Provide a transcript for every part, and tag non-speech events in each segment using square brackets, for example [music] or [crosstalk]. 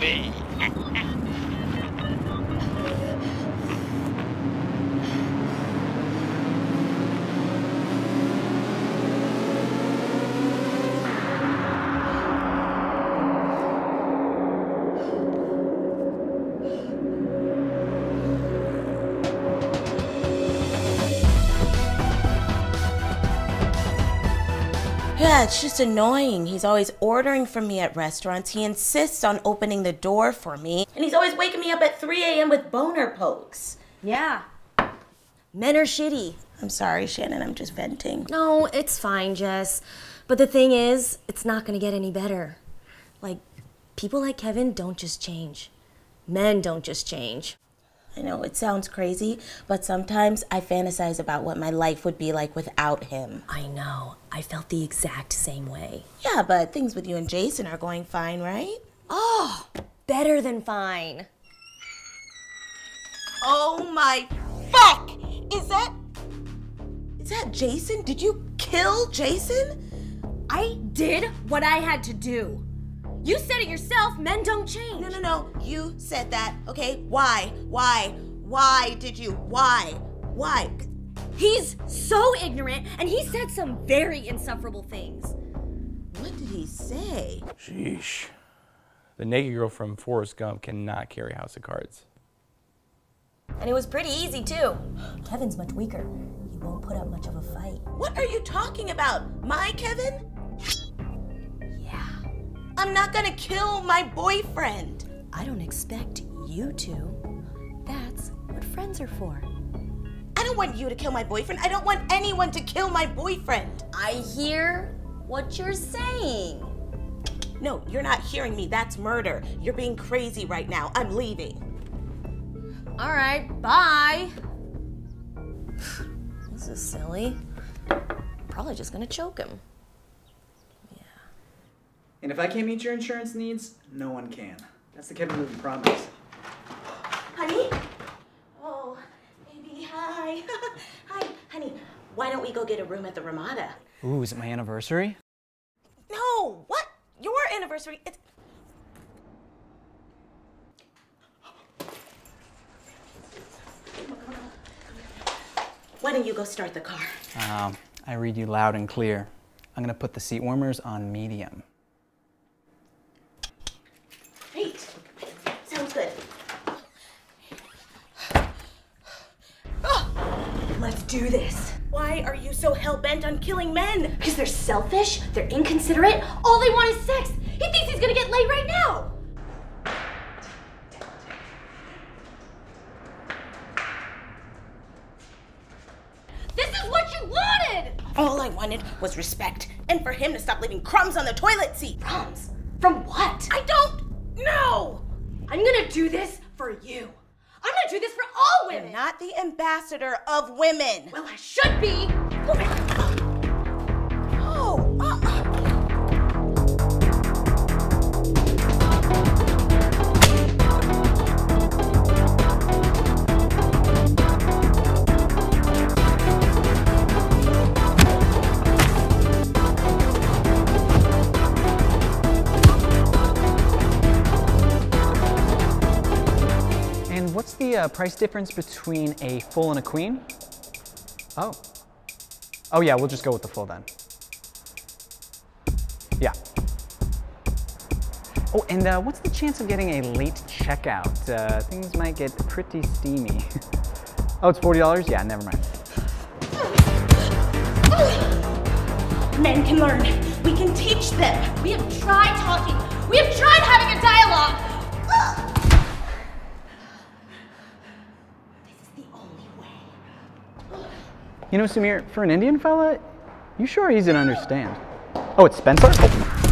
me. [laughs] Yeah, it's just annoying. He's always ordering from me at restaurants. He insists on opening the door for me. And he's always waking me up at 3 a.m. with boner pokes. Yeah. Men are shitty. I'm sorry, Shannon, I'm just venting. No, it's fine, Jess. But the thing is, it's not gonna get any better. Like, people like Kevin don't just change. Men don't just change. I know it sounds crazy, but sometimes I fantasize about what my life would be like without him. I know. I felt the exact same way. Yeah, but things with you and Jason are going fine, right? Oh, better than fine. Oh my fuck! Is that. Is that Jason? Did you kill Jason? I did what I had to do. You said it yourself, men don't change. No, no, no. You said that, okay? Why? Why? Why did you? Why? Why? He's so ignorant, and he said some very insufferable things. What did he say? Sheesh. The naked girl from Forrest Gump cannot carry House of Cards. And it was pretty easy, too. Kevin's much weaker. He won't put up much of a fight. What are you talking about? My Kevin? I'm not gonna kill my boyfriend. I don't expect you to. That's what friends are for. I don't want you to kill my boyfriend. I don't want anyone to kill my boyfriend. I hear what you're saying. No, you're not hearing me. That's murder. You're being crazy right now. I'm leaving. All right, bye. [sighs] This is silly. Probably just gonna choke him. And if I can't meet your insurance needs, no one can. That's the Kevin Newton promise. Honey? Oh, baby, hi. [laughs] hi, honey. Why don't we go get a room at the Ramada? Ooh, is it my anniversary? No, what? Your anniversary? It's. Why don't you go start the car? Um, I read you loud and clear. I'm gonna put the seat warmers on medium. Let's do this. Why are you so hell bent on killing men? Because they're selfish, they're inconsiderate, all they want is sex. He thinks he's gonna get laid right now. This is what you wanted! All I wanted was respect and for him to stop leaving crumbs on the toilet seat. Crumbs? From what? I don't know. I'm gonna do this for you. I'm gonna do this for all You're not the ambassador of women. Well, I should be. What's the uh, price difference between a full and a queen? Oh. Oh yeah, we'll just go with the full then. Yeah. Oh, and uh, what's the chance of getting a late checkout? Uh, things might get pretty steamy. [laughs] oh, it's $40? Yeah, never mind. Men can learn. We can teach them. We have tried talking. We have tried having a dialogue. You know, Samir, for an Indian fella, you sure he's gonna understand. Oh, it's Spencer? Oh.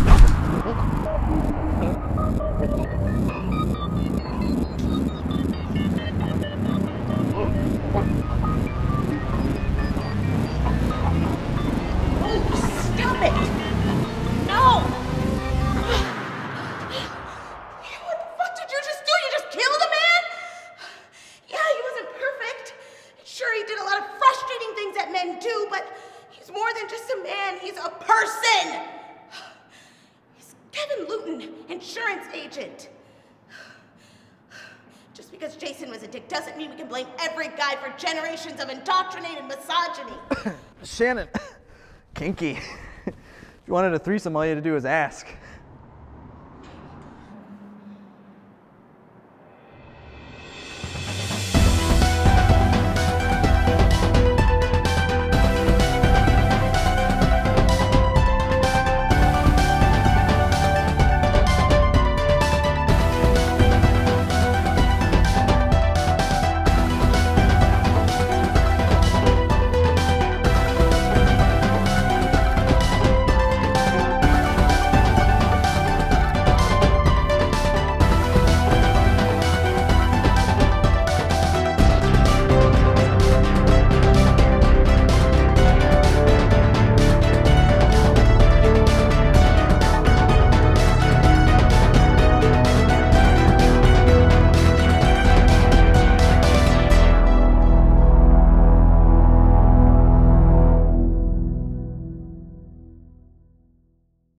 Men do, but he's more than just a man. He's a person! He's Kevin Luton, insurance agent. Just because Jason was a dick doesn't mean we can blame every guy for generations of indoctrinated misogyny. [coughs] Shannon, [coughs] kinky. [laughs] if you wanted a threesome, all you had to do was ask.